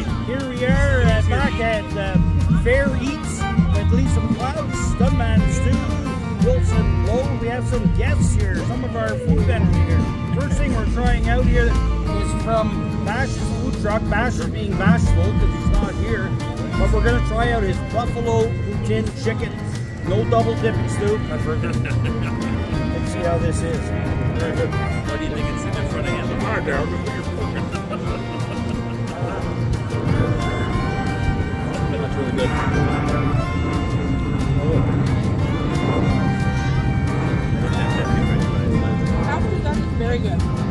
here we are uh, back at uh, Fair Eats with Lisa MacLeod, Stuntman Stu, Wilson Lo. We have some guests here, some of our food vendors here. First thing we're trying out here is from Bash's food truck. Bash is being bashful because he's not here. But we're going to try out his Buffalo Poutine Chicken. No double dipping, Stu. Let's see how this is. Very good. What do you think it's in front of? The bar down Very good.